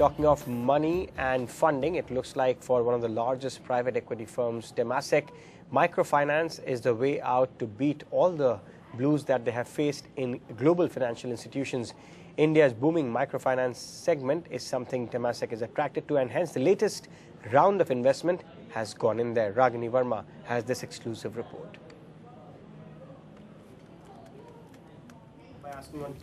Talking of money and funding, it looks like for one of the largest private equity firms, Temasek, microfinance is the way out to beat all the blues that they have faced in global financial institutions. India's booming microfinance segment is something Temasek is attracted to, and hence the latest round of investment has gone in there. Ragini Verma has this exclusive report.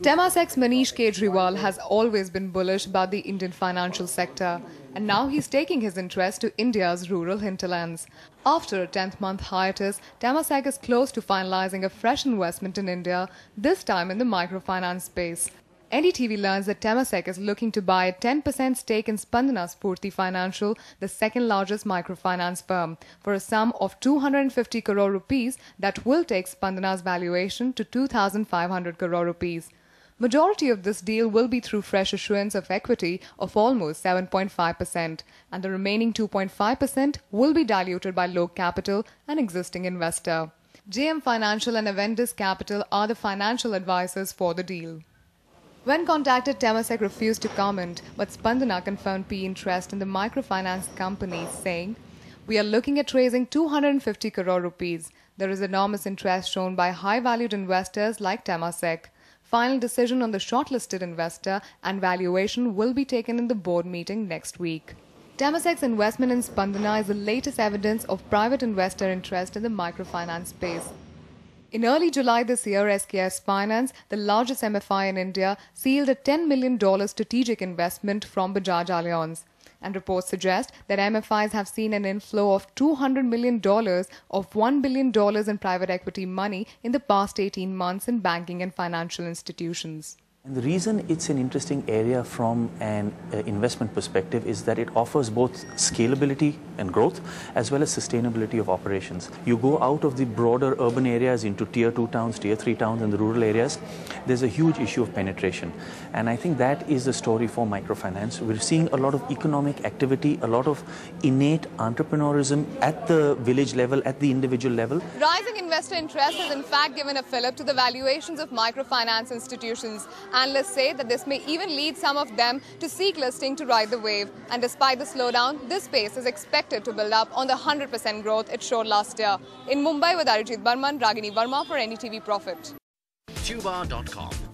Temasek's Manish Kejriwal has always been bullish about the Indian financial sector, and now he's taking his interest to India's rural hinterlands. After a 10th month hiatus, Temasek is close to finalizing a fresh investment in India, this time in the microfinance space. NDTV learns that Temasek is looking to buy a 10% stake in Spandana Sphoorty Financial, the second largest microfinance firm, for a sum of 250 crore rupees that will take Spandana's valuation to 2,500 crore rupees. Majority of this deal will be through fresh issuance of equity of almost 7.5%, and the remaining 2.5% will be diluted by Lok Capital and existing investor. JM Financial and Avendus Capital are the financial advisors for the deal. When contacted, Temasek refused to comment, but Spandana confirmed P interest in the microfinance company, saying, We are looking at raising 250 crore rupees. There is enormous interest shown by high valued investors like Temasek. Final decision on the shortlisted investor and valuation will be taken in the board meeting next week. Temasek's investment in Spandana is the latest evidence of private investor interest in the microfinance space. In early July this year, SKS Finance, the largest MFI in India, sealed a $10 million strategic investment from Bajaj Allianz. And reports suggest that MFIs have seen an inflow of $200 million of $1 billion in private equity money in the past 18 months in banking and financial institutions. And the reason it's an interesting area from an uh, investment perspective is that it offers both scalability and growth as well as sustainability of operations. You go out of the broader urban areas into tier 2 towns, tier 3 towns and the rural areas, there's a huge issue of penetration. And I think that is the story for microfinance. We're seeing a lot of economic activity, a lot of innate entrepreneurism at the village level, at the individual level. Rising investor interest has in fact given a fillip to the valuations of microfinance institutions. Analysts say that this may even lead some of them to seek listing to ride the wave. And despite the slowdown, this space is expected to build up on the 100% growth it showed last year. In Mumbai with Arijit Barman, Ragini Verma for NDTV Profit. Tuba.com